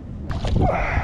bad.